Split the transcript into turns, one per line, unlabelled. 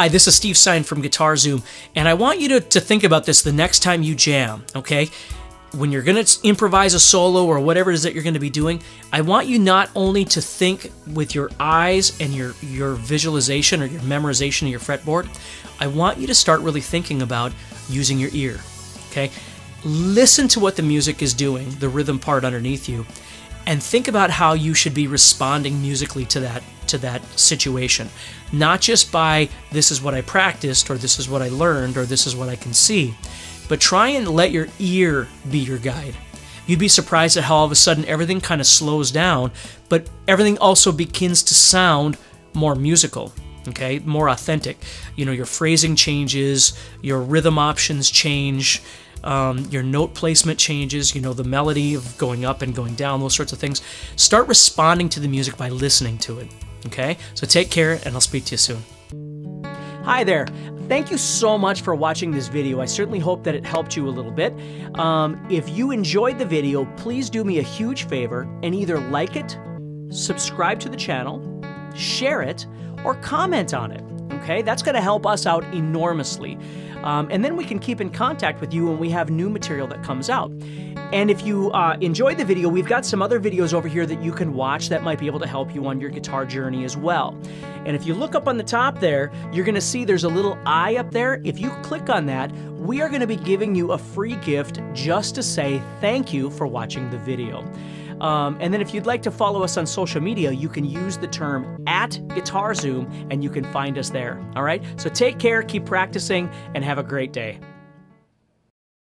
Hi, this is Steve Stine from Guitar Zoom, and I want you to, to think about this the next time you jam, okay? When you're gonna improvise a solo or whatever it is that you're gonna be doing, I want you not only to think with your eyes and your, your visualization or your memorization of your fretboard, I want you to start really thinking about using your ear, okay? Listen to what the music is doing, the rhythm part underneath you, and think about how you should be responding musically to that to that situation not just by this is what i practiced or this is what i learned or this is what i can see but try and let your ear be your guide you'd be surprised at how all of a sudden everything kind of slows down but everything also begins to sound more musical okay more authentic you know your phrasing changes your rhythm options change um, your note placement changes, you know, the melody of going up and going down, those sorts of things. Start responding to the music by listening to it. Okay? So take care, and I'll speak to you soon. Hi there. Thank you so much for watching this video. I certainly hope that it helped you a little bit. Um, if you enjoyed the video, please do me a huge favor and either like it, subscribe to the channel, share it, or comment on it. Okay? That's going to help us out enormously. Um, and then we can keep in contact with you when we have new material that comes out. And if you uh, enjoyed the video, we've got some other videos over here that you can watch that might be able to help you on your guitar journey as well. And if you look up on the top there, you're going to see there's a little eye up there. If you click on that, we are going to be giving you a free gift just to say thank you for watching the video. Um, and then if you'd like to follow us on social media, you can use the term at Guitar Zoom and you can find us there. All right. So take care, keep practicing, and have a great day.